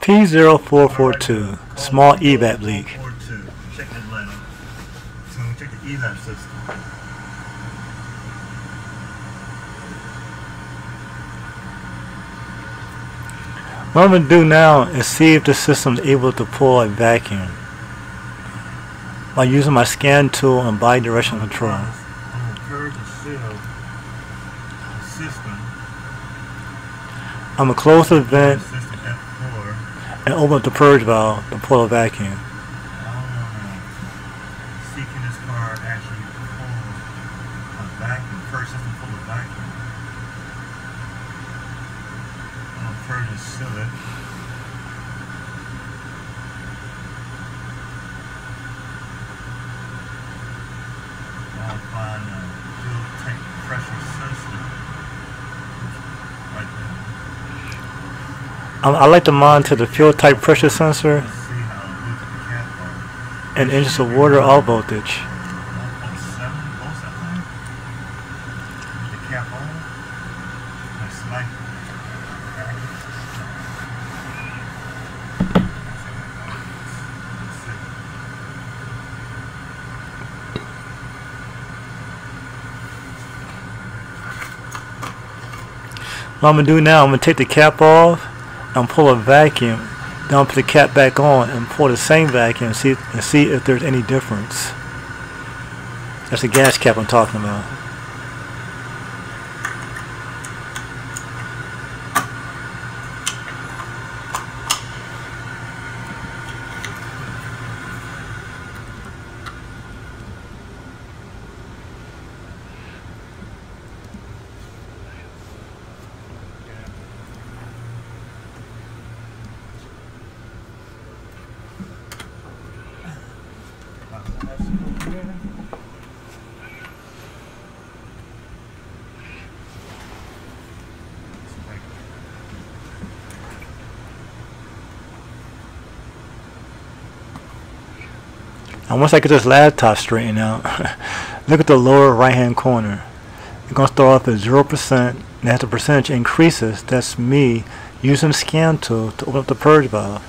P0442, small evap leak. 442, check Atlanta. So we check the evap system. What I'm going to do now is see if the system is able to pull a vacuum by using my scan tool and bidirectional control. I'm going to close the vent System F4. And open up the purge valve to pull a vacuum see can this car actually pull a vacuum. First system pull a vacuum. I'm going to purge and seal it. I'll find a fuel tank pressure sensor. Right there. I, like to monitor the fuel tank pressure sensor and inches of water all voltage. 1.7 volts, I think. The cap on. That's like. What I'm going to do now, I'm going to take the cap off and pull a vacuum. Put the cap back on and pull the same vacuum and see, and see if there's any difference. That's the gas cap I'm talking about. And once I get this laptop straightened out, look at the lower right hand corner. It's going to start off at 0%, and as the percentage increases, that's me using the scan tool to open up the purge valve.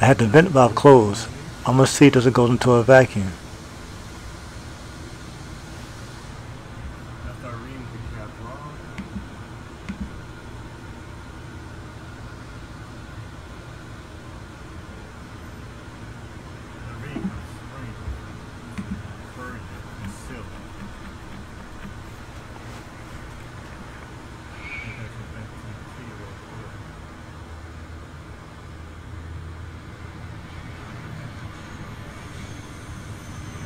I had the vent valve closed. I'm going to see does it go into a vacuum. That's our reading the cap wrong. The reading was spring. Purge it and seal it. I think that's what that TNT real quick.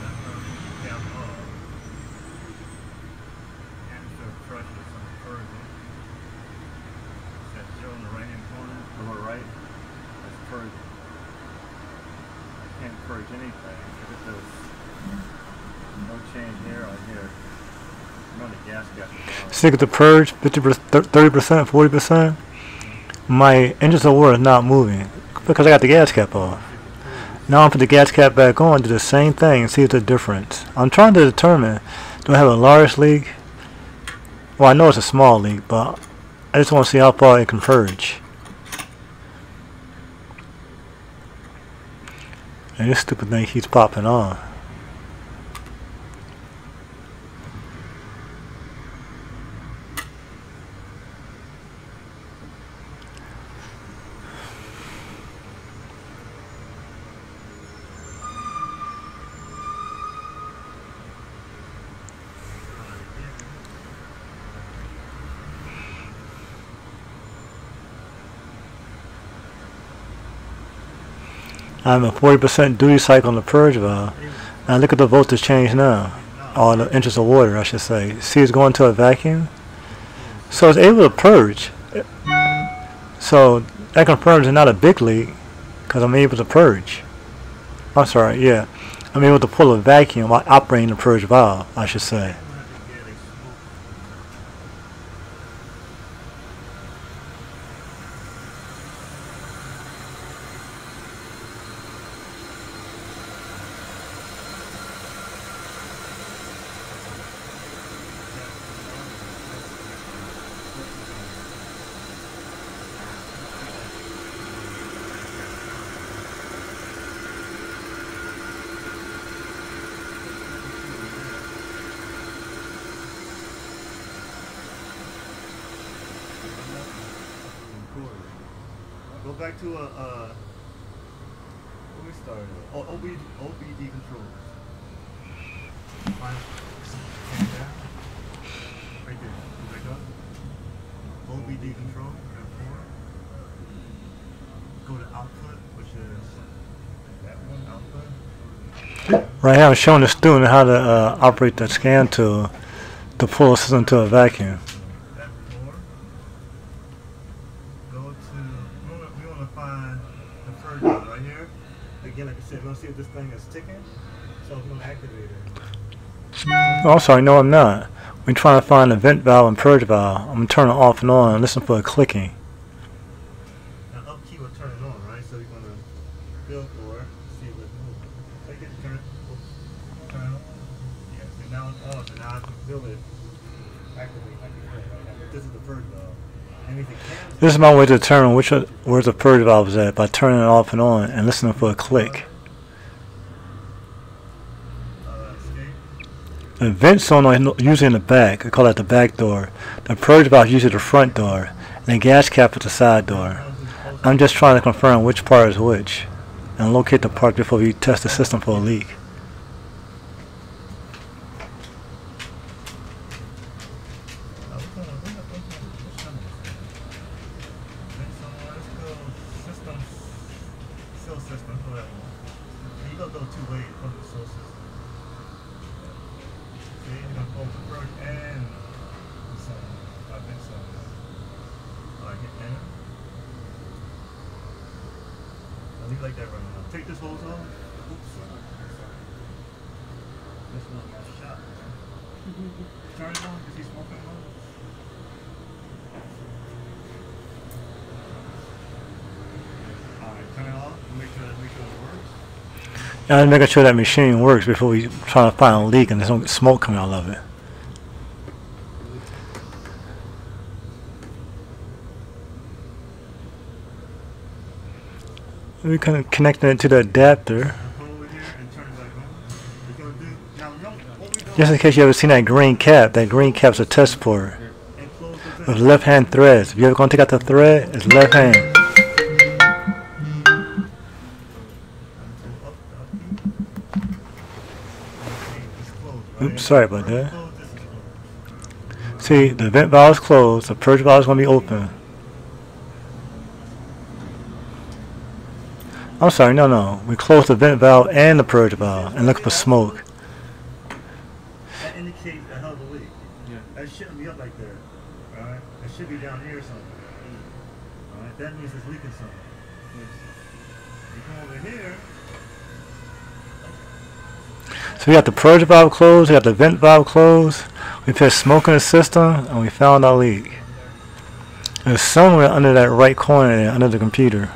That's our reading the cap off. Answer pressure on the purging. That zero in the right hand corner, lower right, that's purging. Can't anything if it does no change here or here. Run the the the purge, 50%, 30%, 40%. My inches of water is not moving because I got the gas cap off. Now I put the gas cap back on, do the same thing and see a difference. I'm trying to determine, do I have a large leak? Well, I know it's a small leak, but I just want to see how far it can purge. And this stupid thing keeps popping on. I'm a 40% duty cycle on the purge uh, valve. Now look at the voltage change now. Or the inches of water, I should say. See it's going to a vacuum? So it's able to purge. So that confirms it's not a big leak because I'm able to purge. I'm sorry, yeah. I'm able to pull a vacuum while operating the purge valve, I should say. Go back to a. Uh, where we started. Oh, OB, OBD controls. Right there. Go up. OBD control. F4. Go to output, which is that one output. Right here I'm showing the student how to uh, operate the scan tool to pull a system to a vacuum. F4. Go to, we want to we wanna find the first one right here. Again, like I said, we want to see if this thing is ticking. So we're going to activate it. Oh, sorry, no I'm not. We're trying to find the vent valve and purge valve. I'm gonna turn it off and on and listen for a clicking. Now up key will turn it on, right? So you're going to feel for it, see if moving. Take it, turn it, turn it on. Yeah, so now it's on, so now I can feel it activate like it right? This is the first valve. This is my way to determine which where the purge valve is at by turning it off and on and listening for a click. uh, escape. The vent solenoid is usually in the back. I call that the back door. The purge valve is usually the front door. And the gas cap is the side door. I'm just trying to confirm which part is which and locate the part before we test the system for a leak. Uh, we're gonna- we're gonna- we're gonna- which number is that? Vent solenoid, let's go system, cell system, go that one. You gotta go two ways, go to the cell system. See, you're gonna pull the purge and the solenoid, uh, vent solenoid. Alright, hit enter. I'll leave it like that right now. Take this one shot. Turn it on, is he smoking on? Alright, turn it off, make I'm making sure that machine works before we try to find a leak and there's no smoke coming out of it. We kind of connecting it to the adapter. We're gonna? Just in case you ever seen that green cap, that green cap's a test port with left hand threads. If you're ever to take out the thread, it's left hand. Oops, sorry about that. See, the vent valve is closed, the purge valve is going to be open. I'm sorry, no, no. We close the vent valve and the purge valve and look for smoke. That indicates a hell of a leak. Yeah. That shouldn't be up like that. Alright? It should be down here or something. Alright? That means it's leaking something. You come over here, So we got the purge valve closed, we got the vent valve closed, we put smoke in the system, and we found our leak. It's somewhere under that right corner there, under the computer.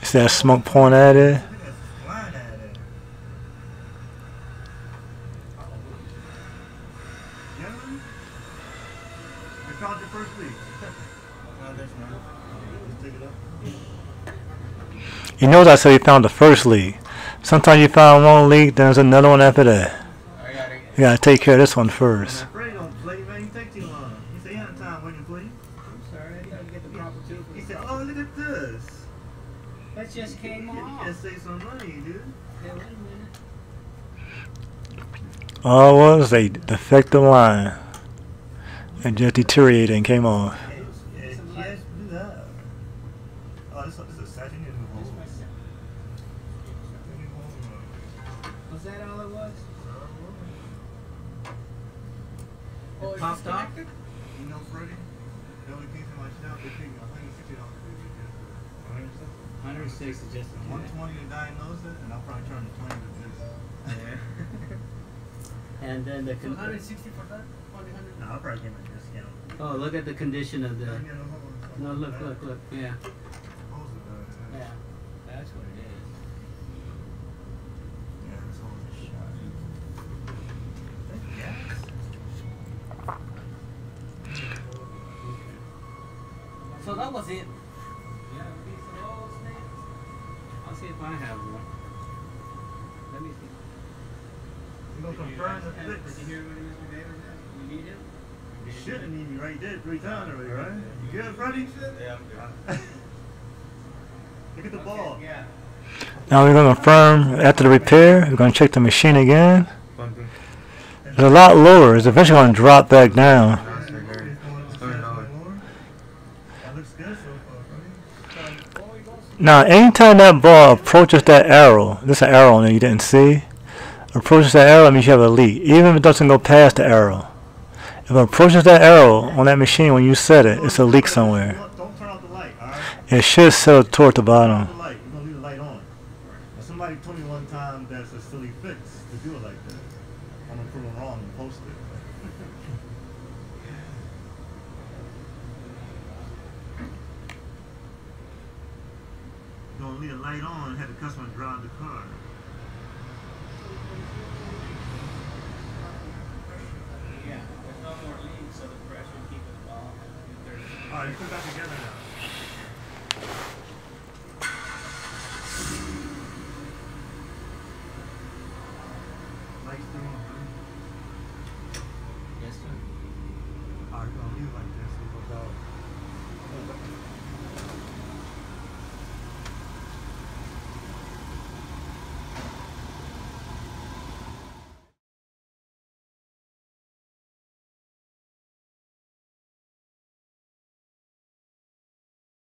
You see that smoke pouring out of that. It. You notice I said we found the first leak. Sometimes you find one leak, then there's another one after that. You gotta take care of this one first. All it was a defective line. It just deteriorated and came off. Oh, this is a saturated hole. Saturated hole. Was that all it was? Oh, It popped off? You know, Freddie, the only thing to watch out, they pay me $160 for this again. 106 is just 120 to diagnose it, and I'll probably turn the 20 to this. And then the. Con- 160 for that? 100? No, I'll probably give him a discount. oh, look at the condition of the. No, hold look, look, look. Yeah. Hose is bad, Yeah. That's what it is. Yeah, this hose is shot. Yes. So that was it. Yeah, a piece of those things. I'll see if I have one. Let me see. You know gonna confirm the Did you hear what Mr. Davis said? You need him? You should have needed me right there three times already, right? You good, Freddie? Yeah, I'm good. Look at the ball. Yeah. Now we're going to confirm after the repair. We're going to check the machine again. It's a lot lower. It's eventually going to drop back down. Now it's like very- it's going lower. That looks good so far, Freddie. Now, anytime that ball approaches that arrow, there's an arrow on there you didn't see. Approaches that arrow means you have a leak, even if it doesn't go past the arrow. If it approaches that arrow on that machine when you set it, it's a leak somewhere. Don't- Don't turn off the light. It should settle toward the bottom. the light. You're gonna leave the light on. Now, somebody told me one time that's a silly fix to do it like that. I'm gonna prove them wrong and post it. Gonna leave the light on and have the customer drive the car. Oh, you put that together now. Yes, sir. I'll leave like this. We'll.